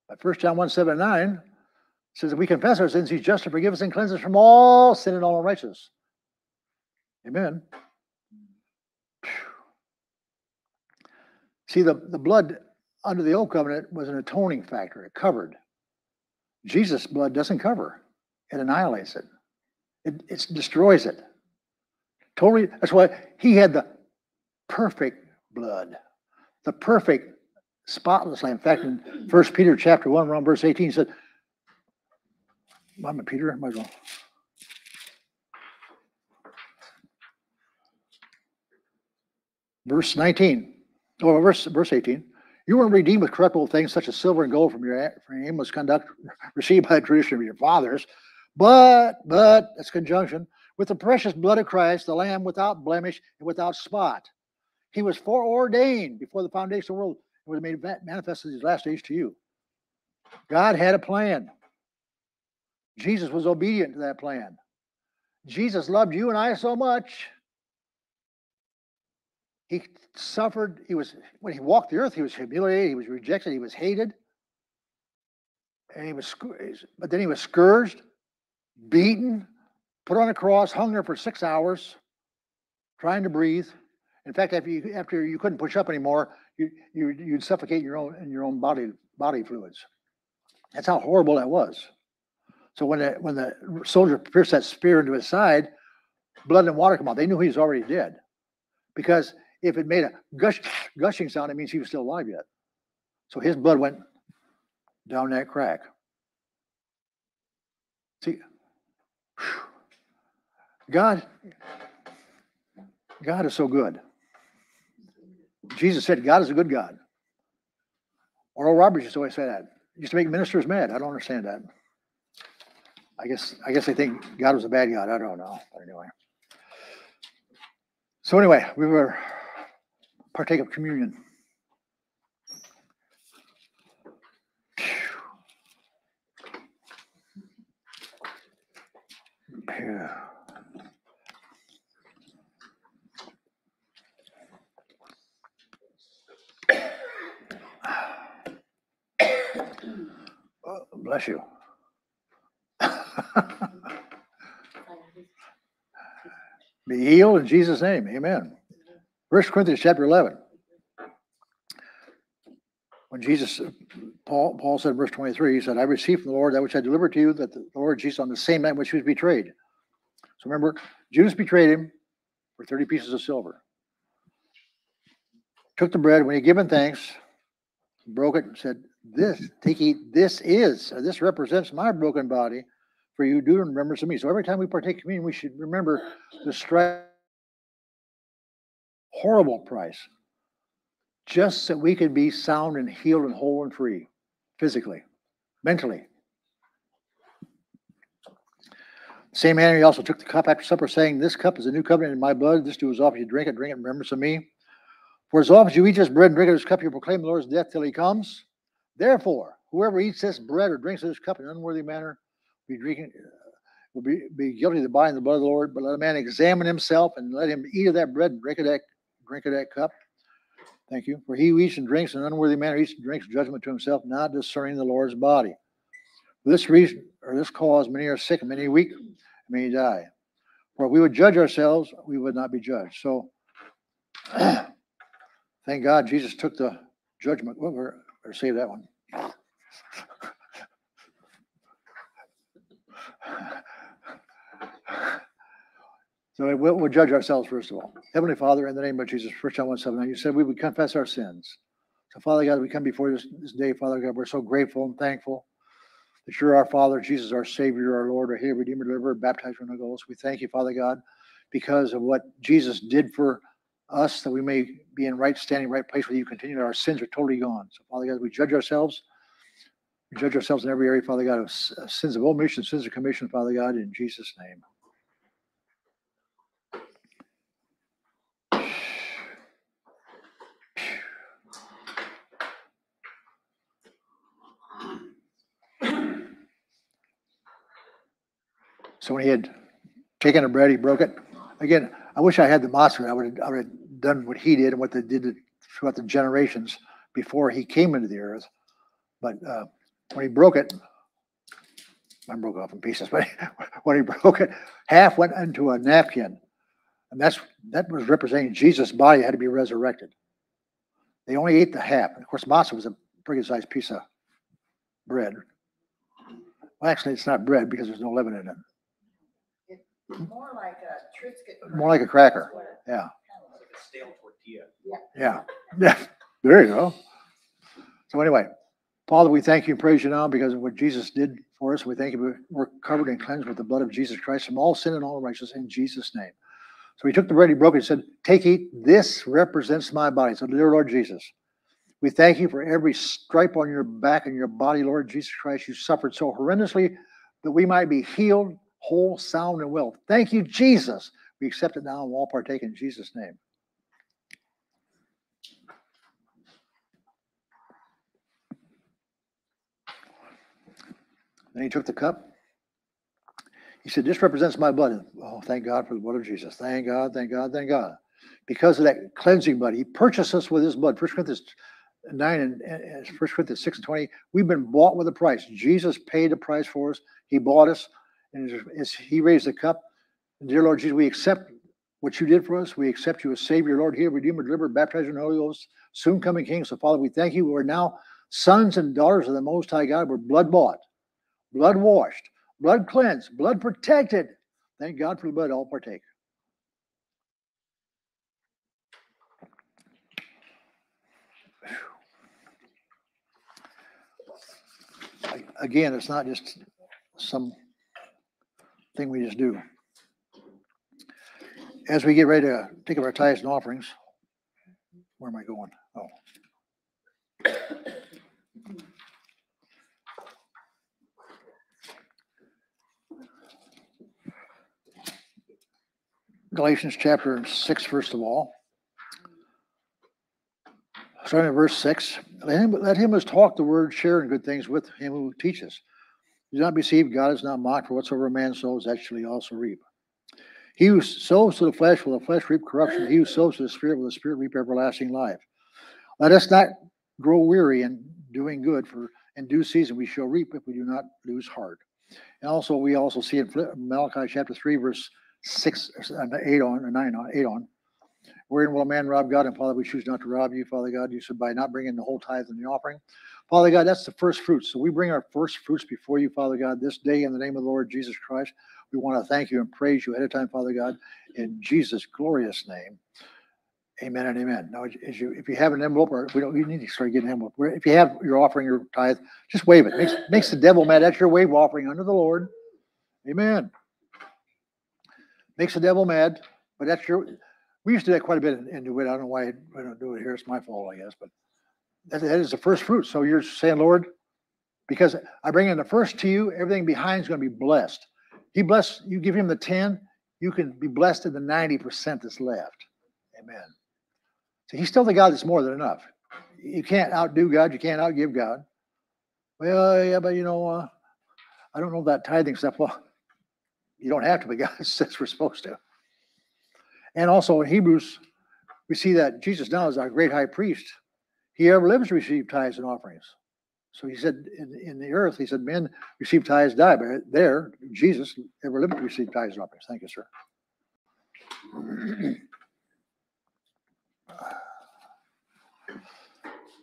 But 1 John 1 7 9 says, if we confess our sins, he's just to forgive us and cleanse us from all sin and all unrighteousness. Amen. See, the, the blood under the old covenant was an atoning factor, it covered. Jesus' blood doesn't cover, it annihilates it, it, it destroys it. Totally, that's why he had the perfect blood, the perfect spotless lamb. In fact, in First Peter chapter 1, around verse 18, he said, I'm a Peter, might as well. Verse 19. Oh, verse, verse 18. You were redeemed with corruptible things such as silver and gold from your, from your aimless conduct received by the tradition of your fathers. But, but, that's conjunction, with the precious blood of Christ, the Lamb without blemish and without spot. He was foreordained before the foundation of the world and was made manifest in these last days to you. God had a plan. Jesus was obedient to that plan. Jesus loved you and I so much he suffered. He was when he walked the earth. He was humiliated. He was rejected. He was hated. And he was, but then he was scourged, beaten, put on a cross, hung there for six hours, trying to breathe. In fact, after you, after you couldn't push up anymore, you, you you'd suffocate your own in your own body body fluids. That's how horrible that was. So when the when the soldier pierced that spear into his side, blood and water come out. They knew he was already dead, because if it made a gush, gushing sound, it means he was still alive yet. So his blood went down that crack. See, God, God is so good. Jesus said, God is a good God. Oral Roberts used to always say that. Used to make ministers mad. I don't understand that. I guess I guess they think God was a bad God. I don't know. But anyway. So anyway, we were partake of communion. Oh, bless you. Be healed in Jesus' name. Amen. First Corinthians chapter 11. When Jesus, uh, Paul, Paul said in verse 23, he said, I received from the Lord that which I delivered to you, that the Lord Jesus on the same night which he was betrayed. So remember, Judas betrayed him for 30 pieces of silver. Took the bread, when he given thanks, broke it and said, This, take eat, this is, uh, this represents my broken body for you do remembrance of me. So every time we partake communion, we should remember the strife horrible price just so we could be sound and healed and whole and free physically, mentally. Same manner, he also took the cup after supper, saying, This cup is a new covenant in my blood. This do as often as you drink it, drink it in remembrance of me. For as often as you eat this bread and drink of this cup, you proclaim the Lord's death till he comes. Therefore, whoever eats this bread or drinks this cup in an unworthy manner will be drinking, uh, will be, be guilty of the body and the blood of the Lord. But let a man examine himself and let him eat of that bread and drink of that drink of that cup. Thank you. For he who eats and drinks in an unworthy manner eats and drinks judgment to himself, not discerning the Lord's body. For this reason, or this cause, many are sick, many weak, many die. For if we would judge ourselves, we would not be judged. So, thank God Jesus took the judgment. Well, or save that one. So we'll, judge ourselves first of all. Heavenly Father, in the name of Jesus, First John 1 7, you said we would confess our sins. So, Father God, we come before you this, this day, Father God. We're so grateful and thankful that you're our Father, Jesus, our Savior, our Lord, our Healer, Redeemer, Deliverer, baptized in the Ghost. We thank you, Father God, because of what Jesus did for us, that we may be in right standing, right place with you. Continue our sins are totally gone. So, Father God, we judge ourselves. We judge ourselves in every area, Father God, of sins of omission, sins of commission, Father God, in Jesus' name. So when he had taken the bread, he broke it. Again, I wish I had the master. I would have, I would have done what he did and what they did throughout the generations before he came into the earth. But uh, when he broke it, I broke off in pieces. But when he broke it, half went into a napkin, and that's that was representing Jesus' body had to be resurrected. They only ate the half. Of course, matzah was a pretty sized piece of bread. Well, actually, it's not bread because there's no leaven in it. More like a Triscuit. More like a cracker. That's what it Yeah. kind of Like a stale tortilla. Yeah. Yeah. There you go. So anyway, Father, we thank you and praise you now because of what Jesus did for us. We thank you. We're covered and cleansed with the blood of Jesus Christ from all sin and all righteousness in Jesus' name. So he took the bread, he broke it, and said, Take, eat. This represents my body. So, dear Lord Jesus, we thank you for every stripe on your back and your body, Lord Jesus Christ. You suffered so horrendously that we might be healed, whole, sound, and well. Thank you, Jesus. We accept it now and all partake in Jesus' name. Then he took the cup. He said, This represents my blood. Oh, thank God for the blood of Jesus. Thank God, thank God, thank God. Because of that cleansing blood, he purchased us with his blood. 1 Corinthians 9 and, and 1 Corinthians 6 and 20. We've been bought with a price. Jesus paid the price for us. He bought us. And as, he raised the cup, dear Lord Jesus, we accept what you did for us. We accept you as Savior, Lord, here, Redeemer, Deliverer, Baptizer in the Holy Ghost, soon coming King. So, Father, we thank you. We're now sons and daughters of the Most High God. We're blood bought blood washed, blood cleansed, blood protected. Thank God for the blood, all partake. Again, it's not just some thing we just do. As we get ready to take up our tithes and offerings, where am I going? Oh. Galatians chapter 6, first of all. Starting at verse 6. Let him, let him who has talked the word share in good things with him who teaches. Do not be deceived, God is not mocked, for whatsoever a man sows, that shall he also reap. He who sows to the flesh will the flesh reap corruption. He who sows to the spirit will the spirit reap everlasting life. Let us not grow weary in doing good, for in due season we shall reap if we do not lose heart. And also, we also see in Malachi chapter 3, verse 6, and 8 on, or 9 on, 8 on. Wherein will a man rob God? And Father, we choose not to rob you, Father God. You said by not bringing the whole tithe and the offering. Father God, that's the first fruits. So we bring our first fruits before you, Father God, this day in the name of the Lord Jesus Christ. We want to thank you and praise you ahead of time, Father God, in Jesus' glorious name. Amen and amen. Now, as you, if you have an envelope, or we don't, you need to start getting an envelope. If you have your offering, your tithe, just wave it. Makes, makes the devil mad. That's your wave offering under the Lord. Amen. Makes the devil mad, but that's your, we used to do that quite a bit in, in DeWitt. I don't know why I don't do it here. It's my fault, I guess, but that, is the first fruit. So you're saying, Lord, because I bring in the first to you, everything behind is going to be blessed. He bless you give him the 10, you can be blessed in the 90% that's left. Amen. So he's still the God that's more than enough. You can't outdo God, you can't outgive God. Well, yeah, but you know, uh, I don't know that tithing stuff. Well, you don't have to, but God says we're supposed to. And also in Hebrews, we see that Jesus now is our great high priest. He ever lives to receive tithes and offerings. So he said in, in the earth, he said, men receive tithes, die. But there, Jesus ever lived to receive tithes and offerings. Thank you, sir.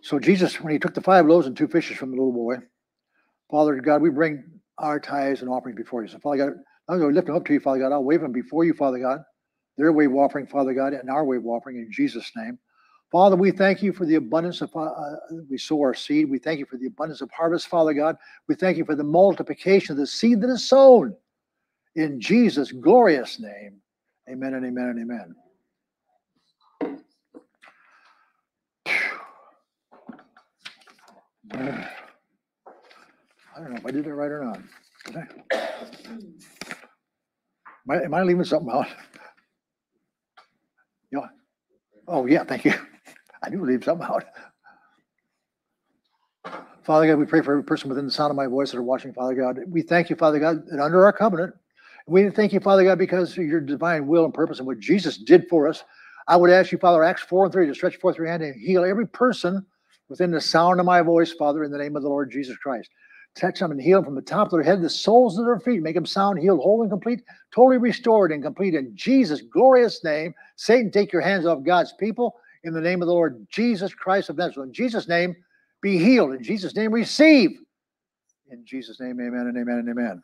So Jesus, when he took the five loaves and two fishes from the little boy, Father God, we bring our tithes and offerings before you. So Father God, I'm going to lift them up to you, Father God. I'll wave them before you, Father God. their of offering, Father God, and our of offering in Jesus' name. Father, we thank you for the abundance of, uh, uh, we sow our seed. We thank you for the abundance of harvest, Father God. We thank you for the multiplication of the seed that is sown. In Jesus' glorious name, amen and amen and amen. I don't know if I did it right or not. Am I, am I leaving something out? Yeah. Oh, yeah, thank you. I do something out. Father God, we pray for every person within the sound of my voice that are watching, Father God. We thank you, Father God, that under our covenant, we thank you, Father God, because of your divine will and purpose and what Jesus did for us. I would ask you, Father, Acts 4 and 3, to stretch forth your hand and heal every person within the sound of my voice, Father, in the name of the Lord Jesus Christ. Touch them and heal them from the top of their head, the soles of their feet. Make them sound, healed, whole, and complete, totally restored and complete in Jesus' glorious name. Satan, take your hands off God's people in the name of the Lord Jesus Christ of Nazareth. In Jesus' name, be healed. In Jesus' name, receive. In Jesus' name, amen and amen and amen.